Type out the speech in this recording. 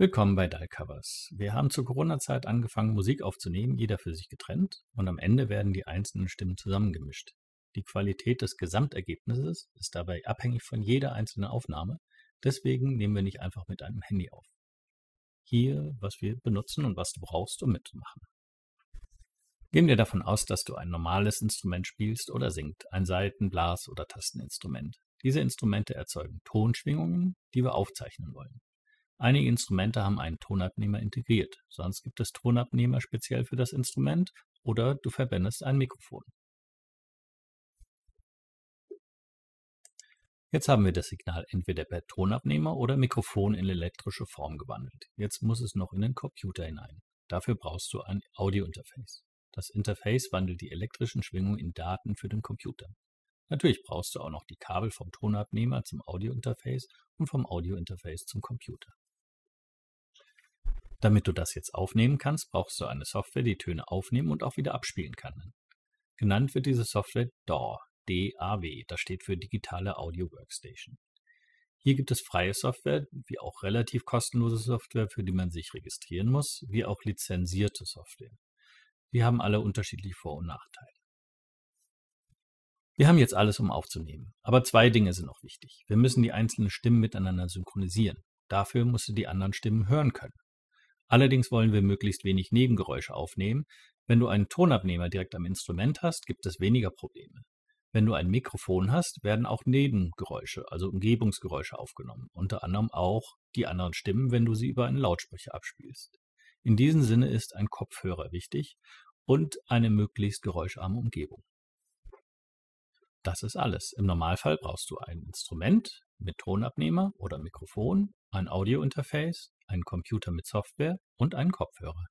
Willkommen bei Dialcovers. Wir haben zur Corona-Zeit angefangen, Musik aufzunehmen, jeder für sich getrennt, und am Ende werden die einzelnen Stimmen zusammengemischt. Die Qualität des Gesamtergebnisses ist dabei abhängig von jeder einzelnen Aufnahme, deswegen nehmen wir nicht einfach mit einem Handy auf. Hier, was wir benutzen und was du brauchst, um mitzumachen. Gehen wir davon aus, dass du ein normales Instrument spielst oder singst, ein Saiten-, Blas- oder Tasteninstrument. Diese Instrumente erzeugen Tonschwingungen, die wir aufzeichnen wollen. Einige Instrumente haben einen Tonabnehmer integriert, sonst gibt es Tonabnehmer speziell für das Instrument oder du verwendest ein Mikrofon. Jetzt haben wir das Signal entweder per Tonabnehmer oder Mikrofon in elektrische Form gewandelt. Jetzt muss es noch in den Computer hinein. Dafür brauchst du ein Audiointerface. Das Interface wandelt die elektrischen Schwingungen in Daten für den Computer. Natürlich brauchst du auch noch die Kabel vom Tonabnehmer zum Audiointerface und vom Audiointerface zum Computer. Damit du das jetzt aufnehmen kannst, brauchst du eine Software, die Töne aufnehmen und auch wieder abspielen kann. Genannt wird diese Software DAW, D-A-W, das steht für Digitale Audio Workstation. Hier gibt es freie Software, wie auch relativ kostenlose Software, für die man sich registrieren muss, wie auch lizenzierte Software. Die haben alle unterschiedliche Vor- und Nachteile. Wir haben jetzt alles, um aufzunehmen. Aber zwei Dinge sind noch wichtig. Wir müssen die einzelnen Stimmen miteinander synchronisieren. Dafür musst du die anderen Stimmen hören können. Allerdings wollen wir möglichst wenig Nebengeräusche aufnehmen. Wenn du einen Tonabnehmer direkt am Instrument hast, gibt es weniger Probleme. Wenn du ein Mikrofon hast, werden auch Nebengeräusche, also Umgebungsgeräusche aufgenommen, unter anderem auch die anderen Stimmen, wenn du sie über einen Lautsprecher abspielst. In diesem Sinne ist ein Kopfhörer wichtig und eine möglichst geräuscharme Umgebung. Das ist alles. Im Normalfall brauchst du ein Instrument mit Tonabnehmer oder Mikrofon, ein Audiointerface, einen Computer mit Software und einen Kopfhörer.